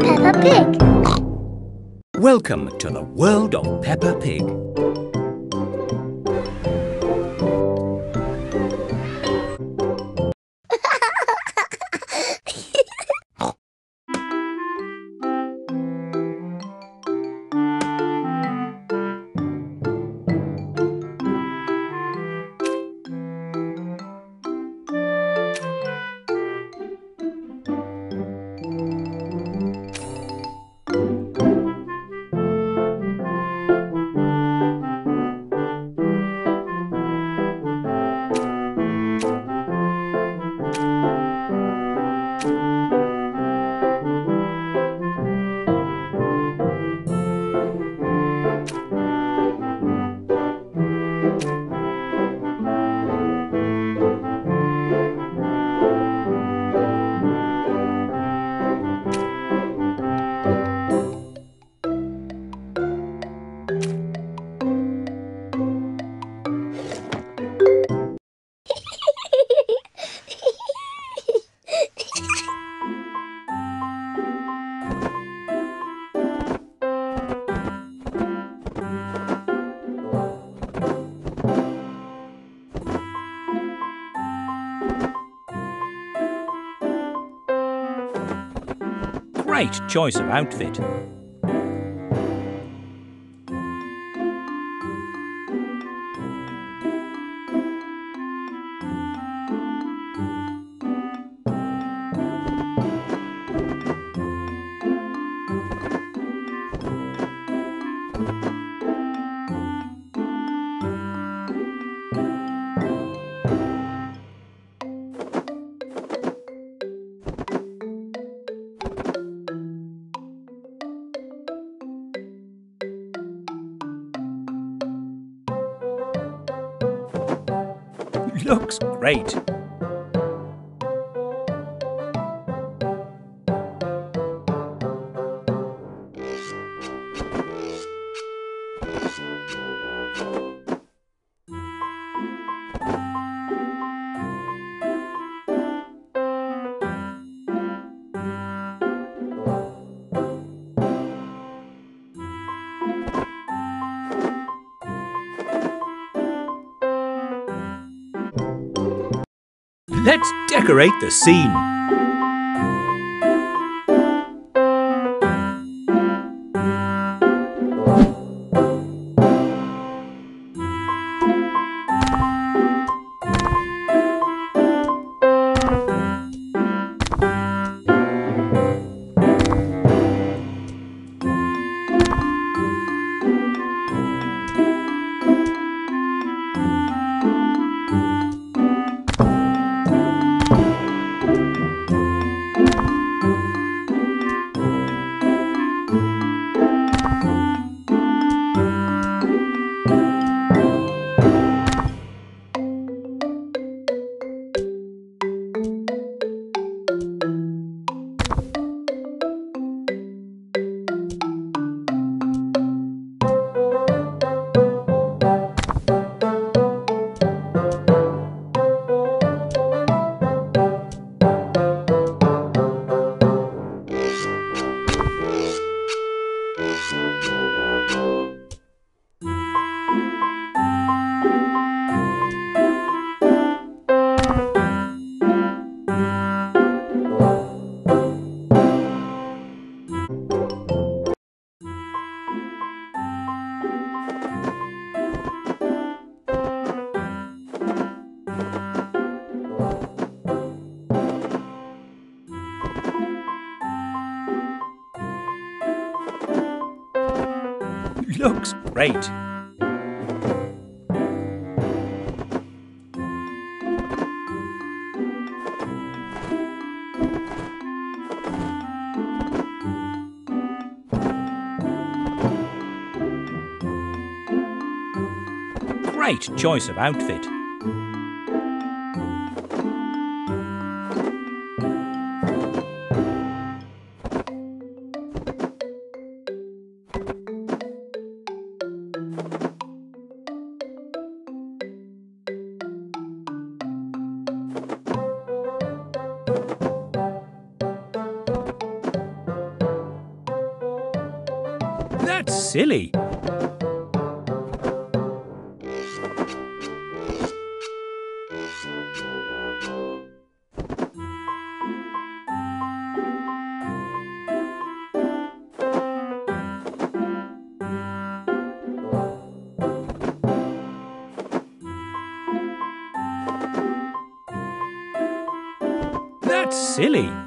Peppa Pig. Welcome to the world of Peppa Pig. Great choice of outfit. Looks great. Let's decorate the scene. Looks great. Great choice of outfit. That's silly. That's silly.